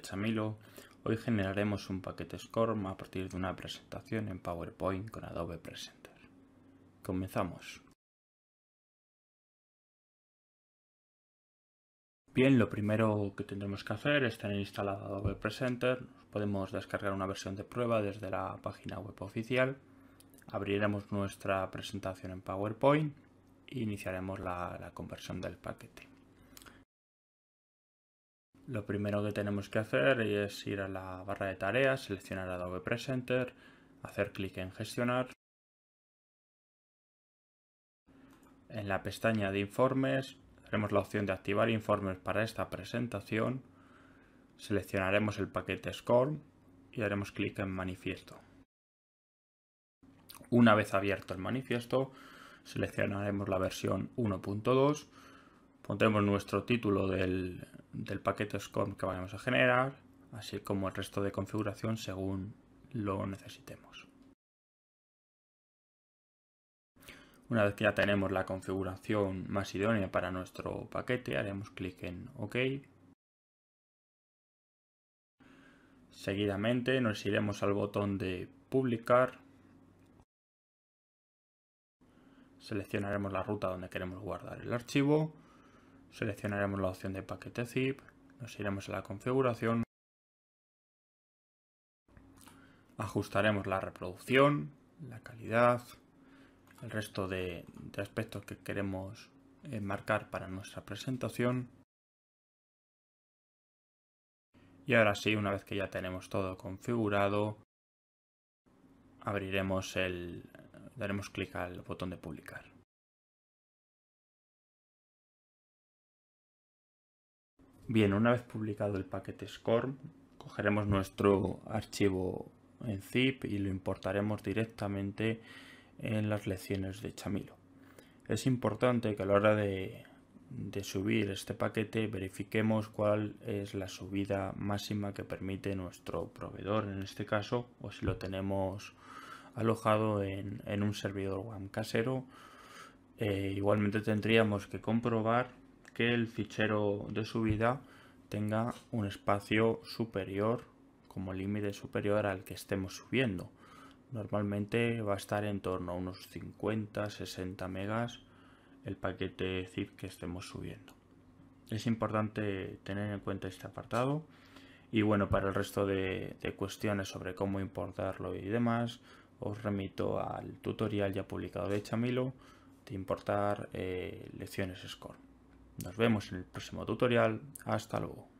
Chamilo. Hoy generaremos un paquete SCORM a partir de una presentación en PowerPoint con Adobe Presenter. Comenzamos. Bien, lo primero que tendremos que hacer es tener instalado Adobe Presenter. Podemos descargar una versión de prueba desde la página web oficial. Abriremos nuestra presentación en PowerPoint e iniciaremos la conversión del paquete. Lo primero que tenemos que hacer es ir a la barra de tareas, seleccionar Adobe Presenter, hacer clic en gestionar. En la pestaña de informes tenemos la opción de activar informes para esta presentación. Seleccionaremos el paquete SCORM y haremos clic en manifiesto. Una vez abierto el manifiesto, seleccionaremos la versión 1.2 pondremos nuestro título del, paquete SCORM que vayamos a generar, así como el resto de configuración según lo necesitemos. Una vez que ya tenemos la configuración más idónea para nuestro paquete, haremos clic en OK. Seguidamente nos iremos al botón de publicar. Seleccionaremos la ruta donde queremos guardar el archivo Seleccionaremos la opción de paquete zip, nos iremos a la configuración, ajustaremos la reproducción, la calidad, el resto de, aspectos que queremos marcar para nuestra presentación. Y ahora sí, una vez que ya tenemos todo configurado, daremos clic al botón de publicar. Bien, una vez publicado el paquete SCORM, cogeremos nuestro archivo en zip y lo importaremos directamente en las lecciones de Chamilo. Es importante que a la hora de, subir este paquete verifiquemos cuál es la subida máxima que permite nuestro proveedor en este caso o si lo tenemos alojado en, un servidor WAM casero. Eh, igualmente tendríamos que comprobar que el fichero de subida tenga un espacio superior como límite superior al que estemos subiendo. Normalmente va a estar en torno a unos 50-60 megas el paquete zip que estemos subiendo. Es importante tener en cuenta este apartado. Y bueno, para el resto de, cuestiones sobre cómo importarlo y demás, os remito al tutorial ya publicado de Chamilo de importar eh, lecciones SCORM. Nos vemos en el próximo tutorial. Hasta luego.